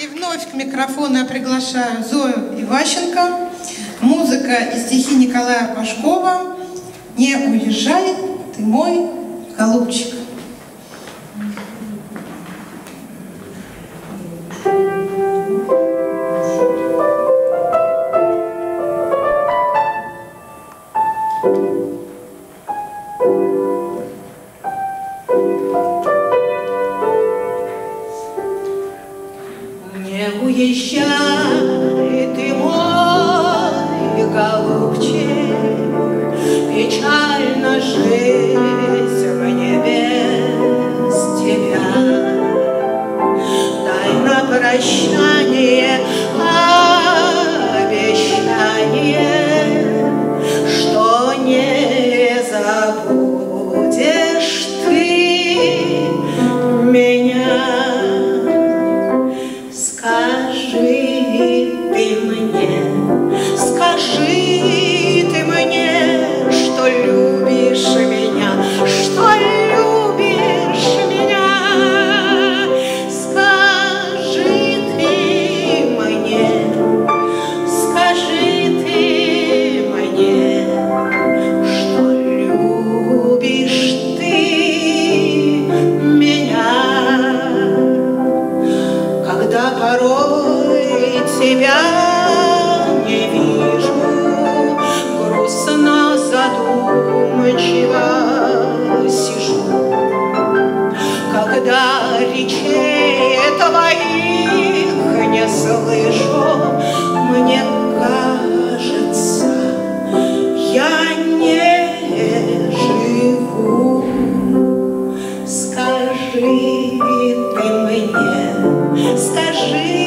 И вновь к микрофону я приглашаю Зою Иващенко. Музыка и стихи Николая Пашкова «Не уезжай, ты мой голубчик». Обещай ты мой голубчик, Печально в небе без тебя. Дай на прощание обещание, Что не забудет. Правда, порой тебя не вижу, Грустно, задумчиво сижу. Когда речей твоих не слышу, Мне кажется, я не живу. Скажи, Скажи